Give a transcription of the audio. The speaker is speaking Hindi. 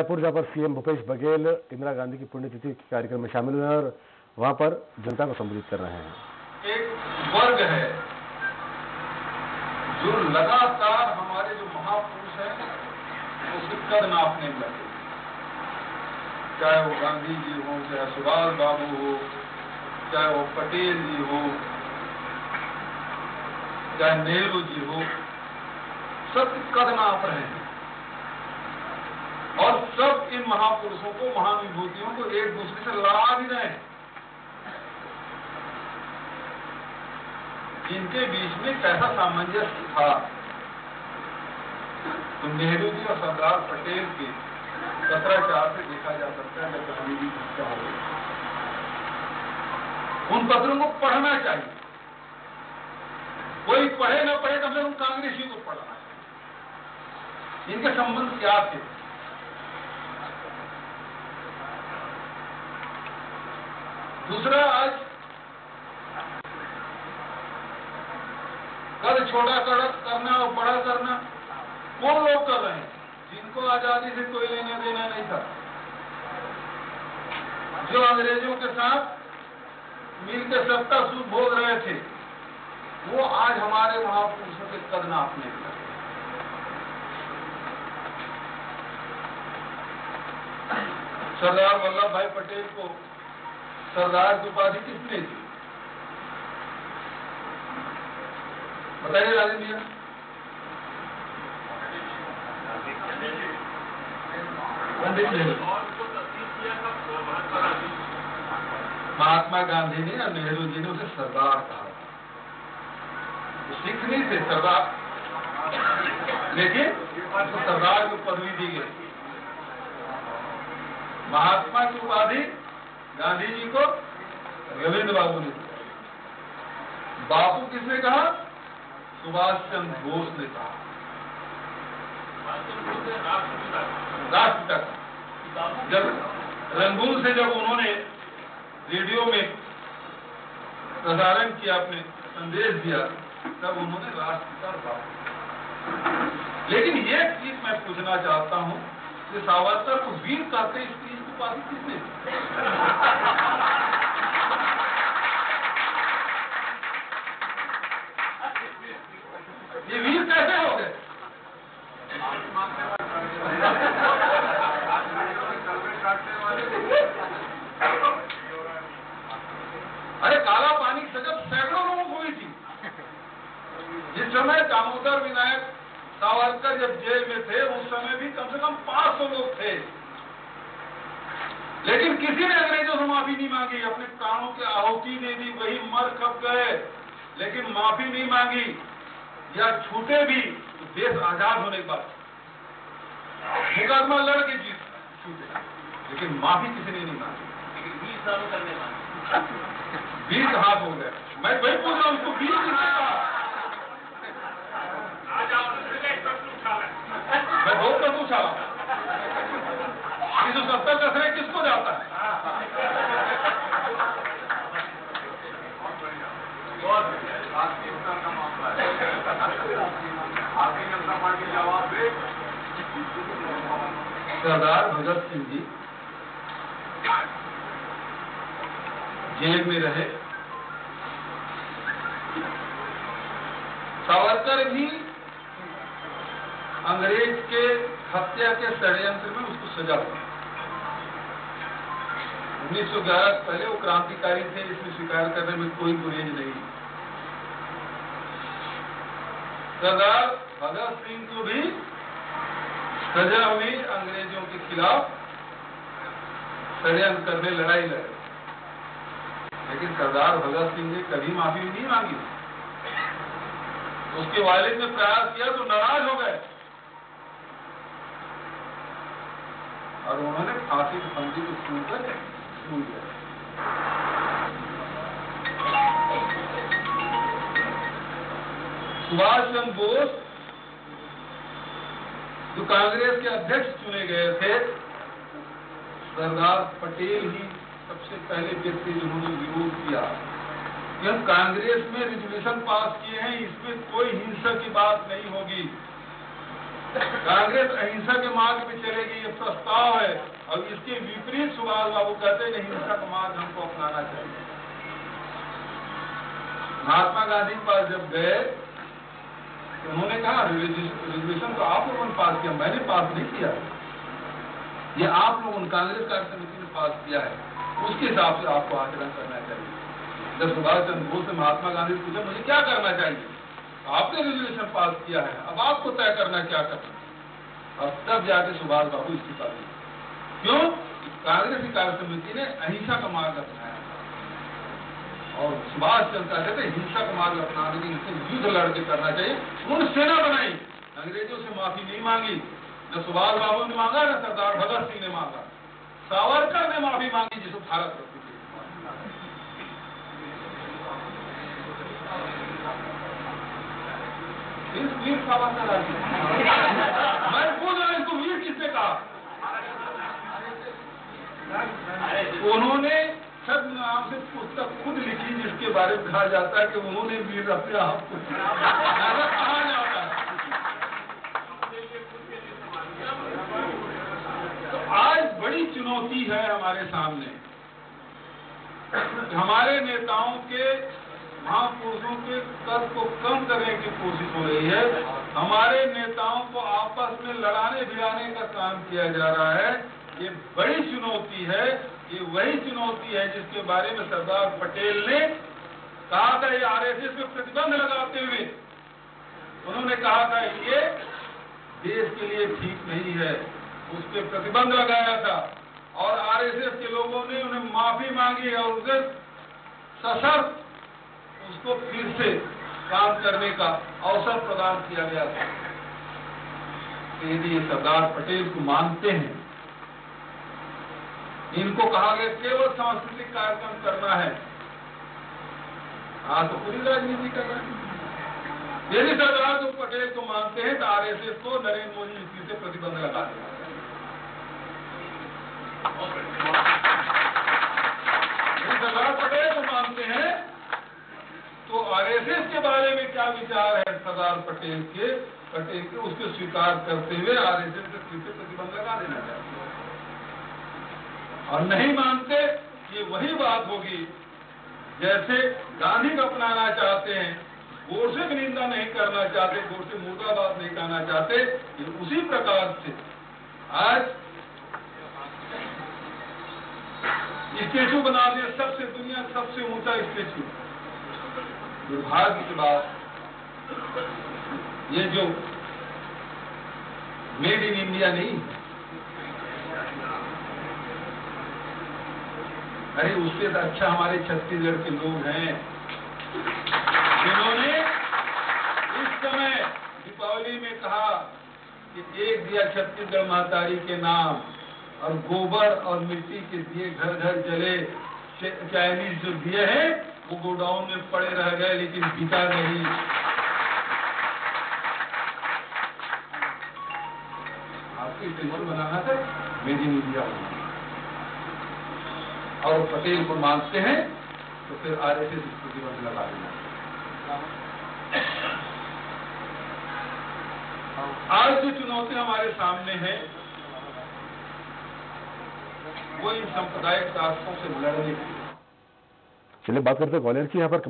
जयपुर जहाँ पर सीएम भूपेश बघेल, इंदिरा गांधी की पुण्यतिथि के कार्यक्रम में शामिल हुए और वहाँ पर जनता को संबोधित कर रहे हैं। एक वर्ग है जो लगातार हमारे जो महापुरुष हैं उसके कद नापने लगे चाहे वो गांधी जी हो, चाहे सुभाष बाबू हो, चाहे वो पटेल जी हो, चाहे नेहरू जी हो, सब कद नाप रहे हैं। सब इन महापुरुषों को, महाविभूतियों को एक दूसरे से लड़ा भी रहे हैं। इनके बीच में कैसा सामंजस्य था तो नेहरू जी और सरदार पटेल के पत्राचार से देखा जा सकता है गांधी जी हत्या हो उन पत्रों को पढ़ना चाहिए। कोई पढ़े ना पढ़े तो से उन कांग्रेसी को पढ़ना चाहिए। इनके संबंध क्या थे? दूसरा आज कल छोटा कर करना और बड़ा करना कौन लोग कर रहे हैं। जिनको आज़ादी से कोई लेना देना नहीं था। जो अंग्रेज़ों के साथ मिलकर सत्ता सुख भोग रहे थे, वो आज हमारे महापुरुषों के कद अपने सरदार वल्लभ भाई पटेल को सरदार की उपाधि किसने दी? बताइए राजेंद्र भैया महात्मा गांधी ने और नेहरू जी ने उसे सरदार कहा सिख नहीं थे, सरदार। लेकिन उसको सरदार की पदवी दी गई। महात्मा की उपाधि गांधी जी को रविंद्र बाबू ने बापू किसने कहा? सुभाष चंद्र बोस ने कहा। राष्ट्रपिता का जब रंगून से जब उन्होंने रेडियो में प्रसारण किया अपने संदेश दिया तब उन्होंने राष्ट्रपिता बापू लेकिन ये चीज़ मैं पूछना चाहता हूँ कि सावरकर को वीर कहते इस ये वीर कैसे हो गए? अरे काला पानी की सजा सैकड़ों लोगों को हुई थी। जिस समय दामोदर विनायक सावरकर जब जेल में थे, उस समय भी कम से कम 500 लोग थे। लेकिन किसी ने अंग्रेज़ों से माफ़ी नहीं मांगी अपने प्राणों की आहुति दे दी वही मर खप गए। लेकिन माफ़ी नहीं मांगी या छूटे भी तो देश आज़ाद होने के बाद। मुकदमा लड़ के जीत छूटे। लेकिन माफ़ी किसी ने नहीं मांगी। लेकिन बीस हाल करने बीस हाथ हो गए। मैं वही पूछ रहा हूँ उसको बीस मैं बहुत पर पूछा सौ सत्तर का श्रेय किसको जाता है? सरदार भगत सिंह जी जेल में रहे। सावरकर भी अंग्रेज़ के हत्या के षडयंत्र में उसको सजा हुई उन्नीस पहले वो क्रांतिकारी थे इसमें स्वीकार करने में कोई गुरेज नहीं। सरदार भगत सिंह को भी सजा हुई अंग्रेज़ों के खिलाफ षड्यंत्र करने लड़ाई लड़े। लेकिन सरदार भगत सिंह ने कभी माफ़ी नहीं मांगी। उसके वालिद ने प्रयास किया तो नाराज़ हो गए। और उन्होंने फांसी की फंदी को दिया सुभाष चंद्र बोस जो कांग्रेस के अध्यक्ष चुने गए थे, सरदार पटेल ही सबसे पहले व्यक्ति जिन्होंने विरोध किया। कि हम कांग्रेस में रिजोल्यूशन पास किए हैं, इसमें कोई हिंसा की बात नहीं होगी। कांग्रेस अहिंसा के मार्ग पे चलेगी, ये प्रस्ताव है। और इसके विपरीत सुभाष बाबू कहते हैं हिंसा का मार्ग हमको अपनाना चाहिए। महात्मा गांधी के पास जब गए, उन्होंने कहा रेजोल्यूशन तो आप लोगों ने पास किया, मैंने पास नहीं किया। ये आप लोगों ने, कांग्रेस कार्य समिति ने पास किया है। उसके हिसाब से आपको आचरण करना चाहिए। जब सुभाष चंद्र बोस ने महात्मा गांधी से पूछा, मुझे क्या करना चाहिए? आपने रेजोल्यूशन पास किया है, अब आपको तय करना क्या करना और तब जाके सुभाष बाबू इस्तीफा दिए क्यों? कांग्रेस की कार्य समिति ने अहिंसा का मार्ग अपनाया और सुभाष चंद्र कहते थे हिंसा का मार्ग अपनाने के लिए युद्ध लड़के करना चाहिए। उन्होंने सेना बनाई। अंग्रेज़ों से माफ़ी नहीं मांगी। न सुभाष बाबू ने मांगा, न सरदार भगत सिंह ने मांगा। सावरकर ने माफ़ी मांगी जिसको भारत रत्न वीर इसको वीर किसने कहा? उन्होंने छद नाम से पुस्तक खुद लिखी, जिसके बारे में कहा जाता है कि उन्होंने वीर अपने आप को कहा जाता है। तो आज बड़ी चुनौती है हमारे सामने। हमारे नेताओं के महापुरुषों के कद को कम करने की कोशिश हो रही है। हमारे नेताओं को आपस में लड़ाने भिड़ाने का काम किया जा रहा है। ये बड़ी चुनौती है, ये वही चुनौती है जिसके बारे में सरदार पटेल ने कहा था, ये आरएसएस पे प्रतिबंध लगाते हुए। उन्होंने कहा था, ये देश के लिए ठीक नहीं है। उस पर प्रतिबंध लगाया था और आरएसएस के लोगों ने उन्हें माफ़ी मांगी और उसे सशर्त उसको फिर से काम करने का अवसर प्रदान किया गया था। तो यदि ये सरदार पटेल को मानते हैं, इनको कहा गया, केवल सांस्कृतिक कार्यक्रम करना है। हाँ तो पूरी राजनीति कर रहे हैं। यदि सरदार को पटेल को मानते हैं तो आर एस एस को नरेंद्र मोदी नीति से प्रतिबंध लगा देगा। सरदार पटेल को मानते हैं तो आरएसएस के बारे में क्या विचार है सरदार पटेल के? पटेल के उसको स्वीकार करते हुए आरएसएस के से प्रतिबंध लगा देना चाहिए। और नहीं मानते, ये वही बात होगी, जैसे गांधी को अपनाना चाहते हैं गोरसे की निंदा नहीं करना चाहते गोरसे मुर्दाबाद नहीं कहना चाहते उसी प्रकार से। आज स्टेचू बना दिया, सबसे दुनिया, सबसे ऊँचा स्टेचू। दुर्भाग्य की बात, ये जो मेड इन इंडिया नहीं, अरे उससे तो अच्छा हमारे छत्तीसगढ़ के लोग हैं। जिन्होंने इस समय दीपावली में कहा कि एक दिया छत्तीसगढ़ महतारी के नाम और गोबर और मिट्टी के दिए घर घर जले। चाइनीज़ जो दिए हैं, वो गोडाउन में पड़े रह गए, लेकिन बिका नहीं। आपको स्टेशन बनाना था मेड इन इंडिया और पटेल को मानते हैं तो फिर आरएसएस इस प्रतिबंध लगा देना। आज जो चुनौती हमारे सामने है वो इन सांप्रदायिक ताकतों से लड़ने की चलिए, बात करते हैं ग्वालियर की। यहाँ पर